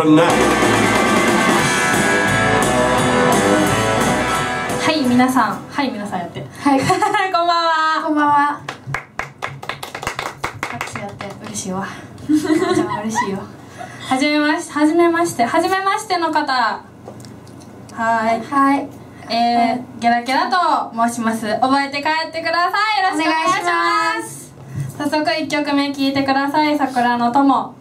Electro Night はい皆さん。はい皆さんやって。はい。こんばんは。こんばんは。拍手やって嬉しいわ。めっちゃ嬉しいよ。はじめましてはじめましてはじめましての方。はーい。はい。えー、ゲラゲラと申します。覚えて帰ってください。よろしくお願いします。早速1曲目聴いてください。桜の友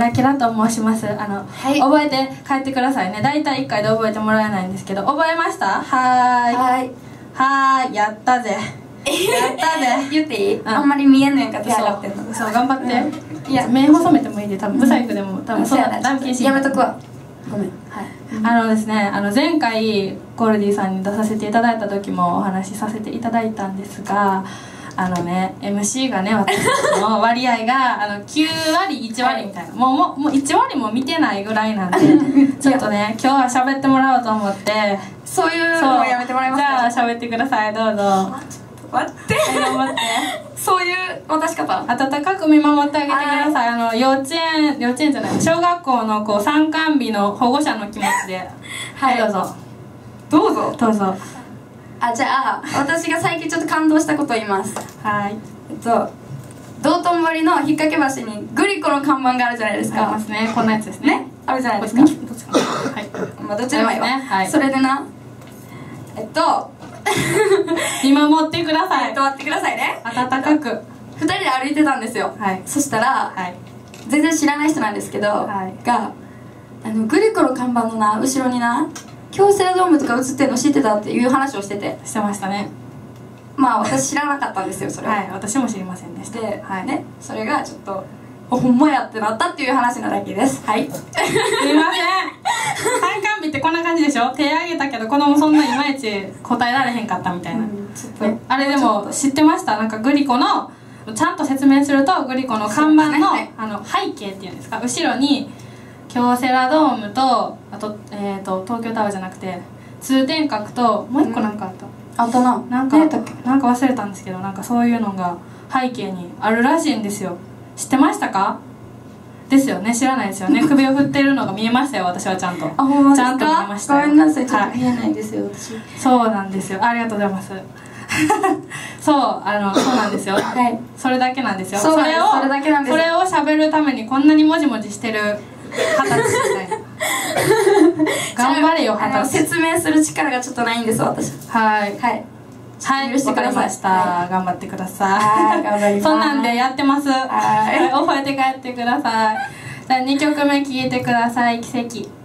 ラゲラと申します。あの、はい。覚えて帰ってくださいね。大体1回で覚えてもらえないんですけど覚えました？はーい。はい。はーい。やったぜ。やったぜ。言っていい、ん。あんまり見えんのやんか手洗ってんの。そう頑張って、いや。目細めてもいいで多分。ブサイクでも多分そうやな。ダメ禁止やめとくわ。ごめん。はい、あのですねあの前回ゴールディさんに出させていただいた時もお話しさせていただいたんですがあのね MC がね私の割合が あの9割1割みたいな、もうもうもう1割も見てないぐらいなんで ちょっとね今日は喋ってもらおうと思って。そういうのはやめてもらえますか？じゃあ喋ってくださいどうぞ。は待って。い頑張って。そういう渡し方？温かく見守ってあげてください。あの幼稚園幼稚園じゃない。小学校のこう参観日の保護者の気持ちで。はいどうぞ。どうぞ。どうぞあじゃあ私が最近ちょっと感動したことを言います。はい。えっと道頓堀の引っ掛け橋にグリコの看板があるじゃないですか。ありますね。こんなやつですね。ね？あるじゃないですか。どっちか。なはい。まあどっちでもいいわ、ありますね。はい。それでなえっと 見守ってください。えっと待ってくださいね。温かく。二人で歩いてたんですよ、はい。そしたら、はい。全然知らない人なんですけど、はい。があのグリコの看板のな後ろにな京セラドームとか映ってるの知ってたっていう話をしてて。してましたね。まあ私知らなかったんですよそれは、はい私も知りませんでした。で、はい。ねそれがちょっとおほんまやってなったっていう話なだけです。はい。すいません。参観日ってこんな感じでしょ？手挙げたけど子供そんないまいち答えられへんかったみたいな、ちょっとねあれでも知ってました？なんかグリコのちゃんと説明するとグリコの看板の,、ね。はい。あの背景っていうんですか？後ろに京セラドームとあと,、えー、と東京タワーじゃなくて通天閣ともう一個なんかあった、あったな。なんかなんか忘れたんですけどなんかそういうのが背景にあるらしいんですよ。知ってましたか？ですよね。知らないですよね。首を振ってるのが見えましたよ私はちゃんと。あほんまですか？ちゃんと見えましたよ。ごめんなさい。ちょっはい。と見えないですよ、私。そうなんですよ。ありがとうございます。そうあのそうなんですよ。はい。それだけなんですよ。それをそれだけなんです。それを喋るためにこんなにもじもじしてる二十歳みたいな。頑張れよ 二十歳。説明する力がちょっとないんです私。はい。はい。はい許してください。わかりました、は頑張ってくださはい頑張ります。そんなんでやってます。はい。は い覚えて帰ってください。じゃあ2曲目聴いてください奇跡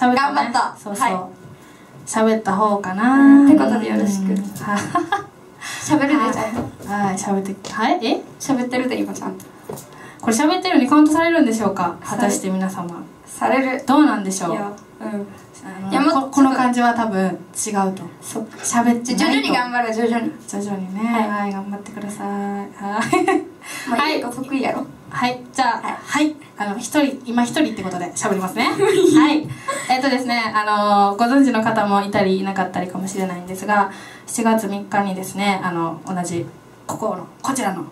喋った喋った、ね、頑張った。そうそう。は喋、った方かうな。んってことでよろしく。喋るでちゃん。とはい喋ってはい？え？喋ってるで今ちゃんと。これ喋ってるにカウントされるんでしょうか？果たして皆様。される。どうなんでしょう？いやうん。あのいやもうここの感じは多分違うと。そっ喋って徐々に頑張る徐々に。徐々にね。はい。はい、頑張ってください。はい。まあはい得意やろはい、じゃあ、はいはい、あの、一人、今一人ってことで喋りますね。はい。えっとですね、あの、ご存知の方もいたりいなかったりかもしれないんですが、7月3日にですね、あの、同じ、ここの、こちらの、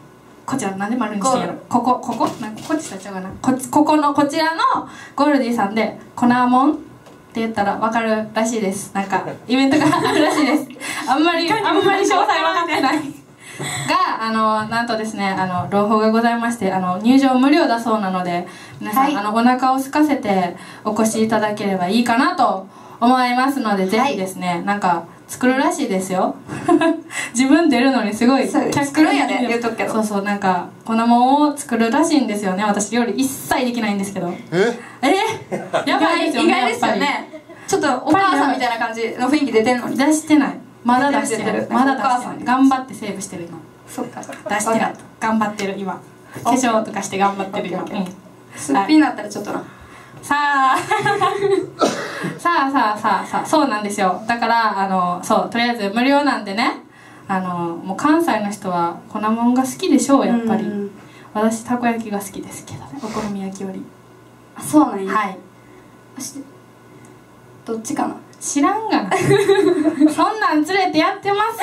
こちら、なんで丸にしてんやろここ、ここ？なんかこっちだっちゃうかなこここの、こちらのゴールディさんで、粉もんって言ったら分かるらしいです。なんか、イベントがあるらしいです。あんまり、あんまり詳細分かってない。があのなんとですねあの朗報がございましてあの入場無料だそうなので皆さん、はい。あのお腹を空かせてお越しいただければいいかなと思いますので、ぜひですねなんか作るらしいですよ。自分出るのにすごいそう客作るんやで言うとくけど。そうそうなんか粉もんを作るらしいんですよね。私料理一切できないんですけど。え？え？やばいですよね。意外ですよねちょっとお母さんみたいな感じの雰囲気出てんのに。出してないまだ出してる。る。まだ出してない頑張ってセーブしてる今。そっか。出してない頑張ってる今。化粧とかして頑張ってる今、すっぴんになったらちょっとな。さあ。さあさあさあさあ。そうなんですよ。だからあのそうとりあえず無料なんでね。あのもう関西の人は粉もんが好きでしょうやっぱり。うん私たこ焼きが好きですけどね。お好み焼きより。あそうなんや。はい。どっちかな知らんがな。そんなん連れてやってます。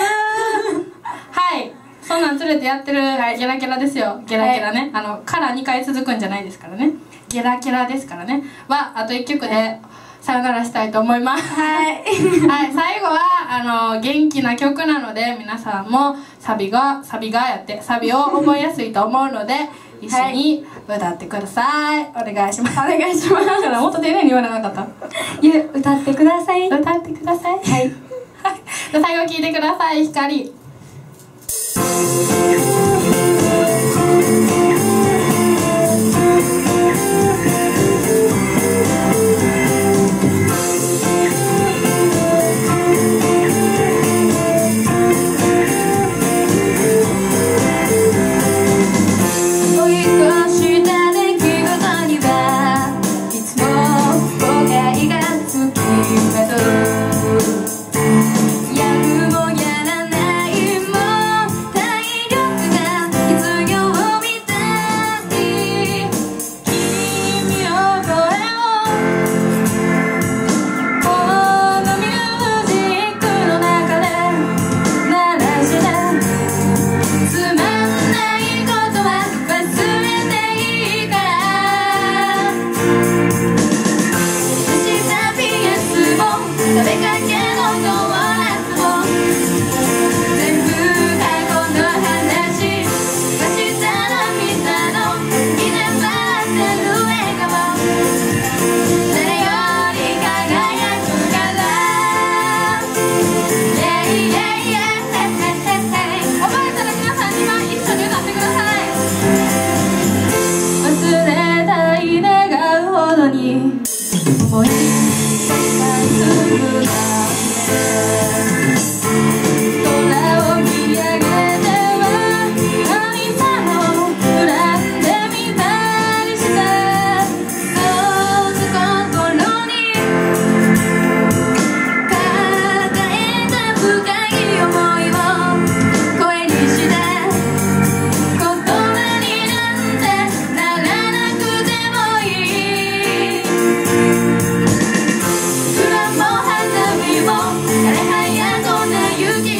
はい。そんなん連れてやってるゲラゲラですよ。ゲラゲラね、あのから2回続くんじゃないですからね。ゲラゲラですからね。はあと1曲でさよならしたいと思います。はい。はい。最後はあの元気な曲なので皆さんもサビがサビがやってサビを覚えやすいと思うので一緒に歌ってください、お願いします。お願いします。もっと丁寧に言わなかった。ゆ歌ってください。歌ってください。はい。じゃあ最後聴いてください光 mỗi you